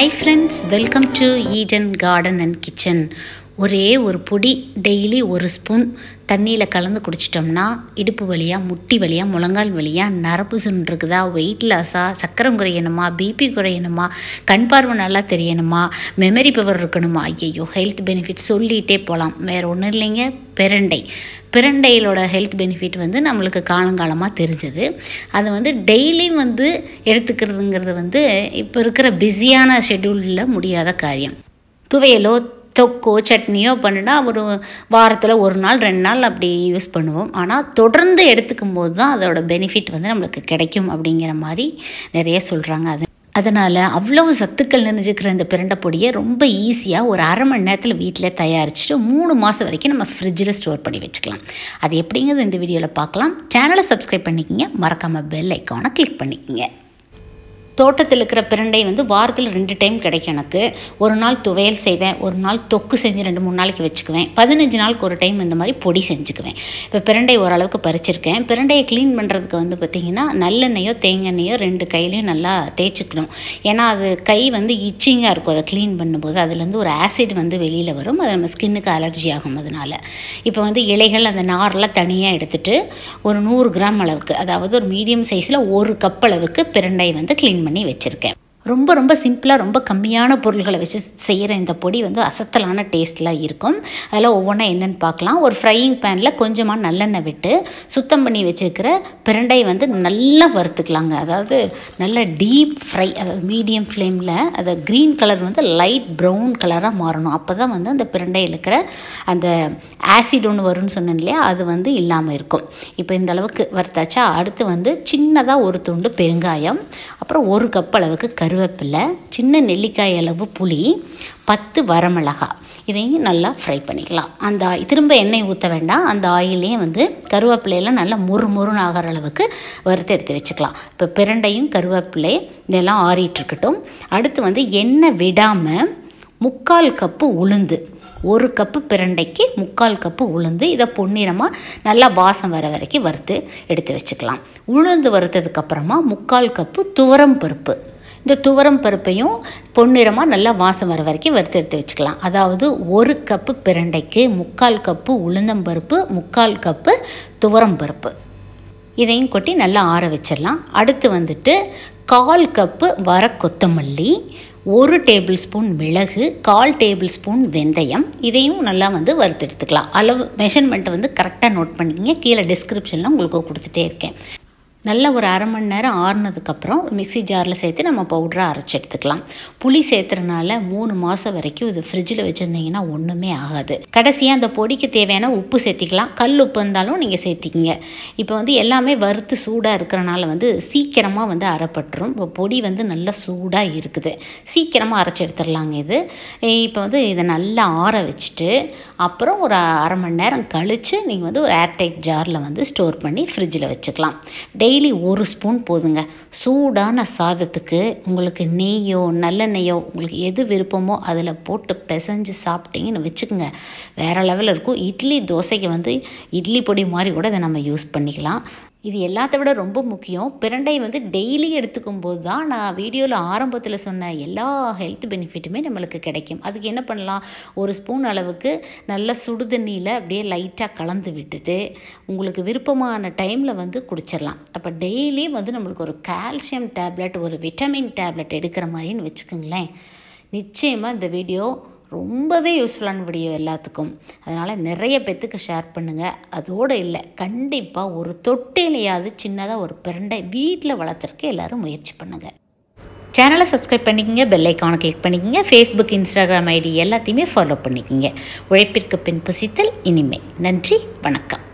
Hi friends welcome to Eden garden and kitchen ஒரே ஒரு பொடி டெய்லி ஒரு ஸ்பூன் தண்ணியில் கலந்து குடிச்சிட்டோம்னா இடுப்பு வழியாக முட்டி வழியாக முழங்கால் வழியாக நரம்பு சுருண்டு இருக்குதா வெயிட் லாஸா சக்கரம் குறையணுமா பிபி குறையணுமா கண் பார்வை நல்லா தெரியணுமா மெமரி பவர் இருக்கணுமா? ஐயையோ ஹெல்த் பெனிஃபிட் சொல்லிகிட்டே போகலாம் வேறு ஒன்றும் இல்லைங்க. பிரண்டை. பிரண்டையிலோட ஹெல்த் பெனிஃபிட் வந்து நம்மளுக்கு காலங்காலமாக தெரிஞ்சது. அதை வந்து டெய்லியும் வந்து எடுத்துக்கிறதுங்கிறது வந்து இப்போ இருக்கிற பிஸியான ஷெட்யூலில் முடியாத காரியம். துவையலோ தொக்கோ சட்னியோ பண்ணுனா ஒரு வாரத்தில் ஒரு நாள் ரெண்டு நாள் அப்படி யூஸ் பண்ணுவோம். ஆனால் தொடர்ந்து எடுத்துக்கும் போது தான் அதோட பெனிஃபிட் வந்து நம்மளுக்கு கிடைக்கும் அப்படிங்கிற மாதிரி நிறைய சொல்கிறாங்க அது அதனால் அவ்வளவு சத்துக்கள் நிறைஞ்சிக்கிற இந்த பிரண்டை பொடியை ரொம்ப ஈஸியாக ஒரு அரை மணி நேரத்தில் வீட்டில் தயாரிச்சுட்டு மூணு மாதம் வரைக்கும் நம்ம ஃப்ரிட்ஜில் ஸ்டோர் பண்ணி வச்சுக்கலாம். அது எப்படிங்கிறது இந்த வீடியோவில் பார்க்கலாம். சேனலை சப்ஸ்கிரைப் பண்ணிக்கிங்க. மறக்காமல் பெல் ஐக்கானை கிளிக் பண்ணிக்கோங்க. தோட்டத்தில் இருக்கிற பிரண்டை வந்து வாரத்தில் ரெண்டு டைம் கிடைக்கும் எனக்கு. ஒரு நாள் துவையல் செய்வேன் ஒரு நாள் தொக்கு செஞ்சு ரெண்டு மூணு நாளைக்கு வச்சுக்குவேன். பதினஞ்சு நாளுக்கு ஒரு டைம் இந்த மாதிரி பொடி செஞ்சுக்குவேன். இப்போ பிரண்டை ஓரளவுக்கு பறிச்சிருக்கேன். பிரண்டையை க்ளீன் பண்ணுறதுக்கு வந்து பார்த்திங்கன்னா நல்லெண்ணெயோ தேங்காய்ண்ணெயோ ரெண்டு கையிலையும் நல்லா தேய்ச்சிக்கணும். ஏன்னா அது கை வந்து இச்சிங்காக இருக்கும். அதை க்ளீன் பண்ணும்போது அதுலேருந்து ஒரு ஆசிட் வந்து வெளியில் வரும். அது நம்ம ஸ்கின்னுக்கு அலர்ஜி ஆகும் அதனால். இப்போ வந்து இலைகள் அந்த நார்லாம் தனியாக எடுத்துகிட்டு ஒரு நூறு கிராம் அளவுக்கு அதாவது ஒரு மீடியம் சைஸில் ஒரு கப் அளவுக்கு பிரண்டை வந்து க்ளீன் பண்ணி பண்ணி வச்சுருக்கேன். ரொம்ப ரொம்ப சிம்பிளாக ரொம்ப கம்மியான பொருள்களை வச்சு செய்கிற இந்த பொடி வந்து அசத்தலான டேஸ்ட்டில் இருக்கும். அதில் ஒவ்வொன்றா என்னென்னு பார்க்கலாம் ஒரு ஃப்ரையிங் பேனில் கொஞ்சமாக நல்லெண்ணெய் விட்டு சுத்தம் பண்ணி வச்சுருக்கிற பிரண்டை வந்து நல்லா வறுத்துக்கலாங்க. அதாவது நல்ல டீப் ஃப்ரை அதாவது மீடியம் ஃப்ளேமில் அதை க்ரீன் கலர் வந்து லைட் ப்ரௌன் கலராக மாறணும். அப்போ தான் வந்து அந்த பிரண்டையில் இருக்கிற அந்த ஆசிட் ஒன்று வரும்னு சொன்னேன் இல்லையா? அது வந்து இல்லாமல் இருக்கும். இப்போ இந்த அளவுக்கு வறுத்தாச்சா? அடுத்து வந்து சின்னதாக ஒரு துண்டு பெருங்காயம் அப்புறம் ஒரு கப் அளவுக்கு கருவேப்பிலை சின்ன நெல்லிக்காய் அளவு புளி பத்து வரமிளகாய் இதையும் நல்லா ஃப்ரை பண்ணிக்கலாம். அந்த திரும்ப எண்ணெய் ஊற்ற வேண்டாம். அந்த ஆயிலே வந்து கருவேப்பிலையெல்லாம் நல்லா முறு முறுன்னு ஆகிற அளவுக்கு வறுத்து எடுத்து வச்சுக்கலாம். இப்போ பிரண்டையும் கருவேப்பிலை இதெல்லாம் ஆறிட்டுருக்கட்டும் அடுத்து வந்து எண்ணெய் விடாமல் முக்கால் கப்பு உளுந்து. ஒரு கப்பு பிரண்டைக்கு முக்கால் கப்பு உளுந்து. இதை பொன்னிறமாக நல்லா வாசம் வர வரைக்கும் வறுத்து எடுத்து வச்சுக்கலாம். உளுந்து வறுத்ததுக்கப்புறமா முக்கால் கப்பு துவரம் பருப்பு. இந்த துவரம் பருப்பையும் பொன்னிறமாக நல்லா வாசம் வர வரைக்கும் வறுத்து எடுத்து வச்சுக்கலாம். அதாவது ஒரு கப்பு பிரண்டைக்கு முக்கால் கப்பு உளுந்தம்பருப்பு முக்கால் கப்பு துவரம் பருப்பு. இதையும் கொட்டி நல்லா ஆற வச்சிடலாம். அடுத்து வந்துட்டு கால் கப்பு வர கொத்தமல்லி ஒரு டேபிள் ஸ்பூன் மிளகு கால் டேபிள் ஸ்பூன் வெந்தயம் இதையும் நல்லா வந்து வறுத்து எடுத்துக்கலாம். அளவு மெஷர்மெண்ட்டை வந்து கரெக்டாக நோட் பண்ணிக்கிங்க. கீழே டிஸ்கிரிப்ஷனில் உங்களுக்கு கொடுத்துட்டே இருக்கேன். நல்ல ஒரு அரை மணி நேரம் ஆறுனதுக்கப்புறம் மிக்சி ஜாரில் சேர்த்து நம்ம பவுடராக அரைச்சி எடுத்துக்கலாம். புளி சேர்த்துறனால மூணு மாதம் வரைக்கும் இது ஃப்ரிட்ஜில் வச்சுருந்தீங்கன்னா ஒன்றுமே ஆகாது. கடைசியாக அந்த பொடிக்கு தேவையான உப்பு சேர்த்திக்கலாம். கல் உப்பு இருந்தாலும் நீங்கள் சேர்த்திக்கிங்க. இப்போ வந்து எல்லாமே வறுத்து சூடாக இருக்கிறனால வந்து சீக்கிரமாக வந்து அரைப்பட்டுரும். இப்போ பொடி வந்து நல்லா சூடாக இருக்குது. சீக்கிரமாக அரைச்சி எடுத்துடலாங்க இது. இப்போ வந்து இதை நல்லா ஆற வச்சுட்டு அப்புறம் ஒரு அரை மணி நேரம் கழித்து நீங்கள் வந்து ஒரு ஏர்டைட் ஜாரில் வந்து ஸ்டோர் பண்ணி ஃப்ரிட்ஜில் வச்சுக்கலாம். டே டெய்லி ஒரு ஸ்பூன் போதுங்க. சூடான சாதத்துக்கு உங்களுக்கு நெய்யோ நல்லெண்ணெய்யோ உங்களுக்கு எது விருப்பமோ அதில் போட்டு பிசைஞ்சு சாப்பிட்டீங்கன்னு வச்சுக்கோங்க. வேறு லெவலில் இருக்கும். இட்லி தோசைக்கு வந்து இட்லி பொடி மாதிரி கூட இதை நம்ம யூஸ் பண்ணிக்கலாம். இது எல்லாத்த விட ரொம்ப முக்கியம். பிரண்டை வந்து டெய்லி எடுத்துக்கும் போது தான் நான் வீடியோவில் ஆரம்பத்தில் சொன்ன எல்லா ஹெல்த் பெனிஃபிட்டுமே நம்மளுக்கு கிடைக்கும். அதுக்கு என்ன பண்ணலாம்? ஒரு ஸ்பூன் அளவுக்கு நல்ல சுடு தண்ணியில் அப்படியே லைட்டாக கலந்து விட்டுட்டு உங்களுக்கு விருப்பமான டைமில் வந்து குடிச்சிடலாம். அப்போ டெய்லி வந்து நம்மளுக்கு ஒரு கால்சியம் டேப்லெட் ஒரு விட்டமின் டேப்லெட் எடுக்கிற மாதிரின்னு வச்சுக்கோங்களேன். நிச்சயமாக இந்த வீடியோ ரொம்பவே யூஸ்ஃபுல்லான வீடியோ எல்லாத்துக்கும். அதனால் நிறைய பேத்துக்கு ஷேர் பண்ணுங்கள் அதோடு இல்லை கண்டிப்பாக ஒரு தொட்டிலையாவது சின்னதாக ஒரு பிரண்டை வீட்டில் வளர்த்துறக்கு எல்லோரும் முயற்சி பண்ணுங்கள் சேனலை சப்ஸ்கிரைப் பண்ணிக்கங்க பெல் ஐக்கானை கிளிக் பண்ணிக்கோங்க ஃபேஸ்புக் இன்ஸ்டாகிராம் ஐடி எல்லாத்தையுமே ஃபாலோ பண்ணிக்கோங்க. உழைப்பிற்கு பின் புசித்தல் இனிமை. நன்றி வணக்கம்.